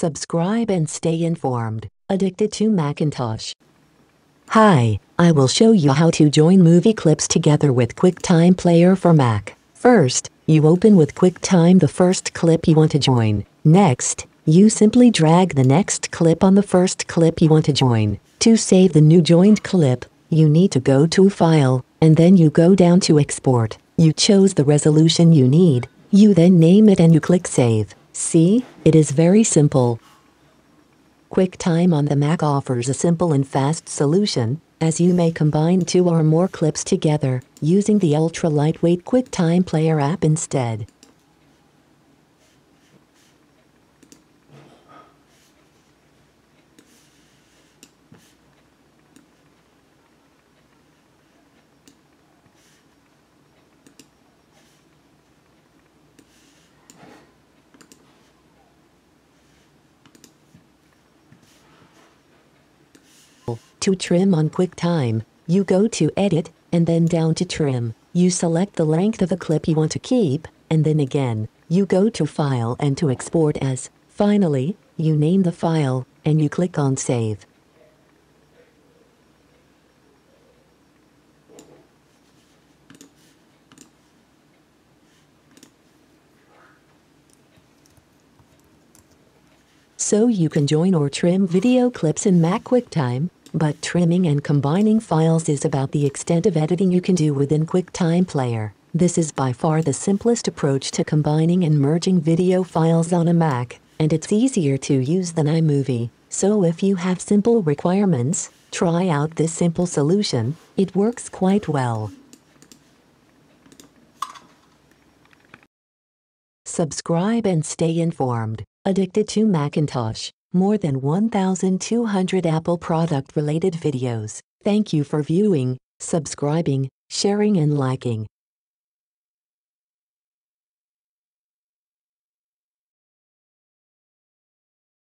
Subscribe and stay informed. Addicted to Macintosh. Hi, I will show you how to join movie clips together with QuickTime Player for Mac. First, you open with QuickTime the first clip you want to join. Next, you simply drag the next clip on the first clip you want to join. To save the new joined clip, you need to go to File, and then you go down to Export. You chose the resolution you need, you then name it and you click Save. See, it is very simple. QuickTime on the Mac offers a simple and fast solution, as you may combine two or more clips together using the ultra-lightweight QuickTime Player app instead. To trim on QuickTime, you go to Edit, and then down to Trim. You select the length of the clip you want to keep, and then again, you go to File and to Export as. Finally, you name the file, and you click on Save. So you can join or trim video clips in Mac QuickTime, but trimming and combining files is about the extent of editing you can do within QuickTime Player. This is by far the simplest approach to combining and merging video files on a Mac, and it's easier to use than iMovie. So if you have simple requirements, try out this simple solution, it works quite well. Subscribe and stay informed. Addicted to Macintosh. More than 1,200 Apple product related videos. Thank you for viewing, subscribing, sharing and liking.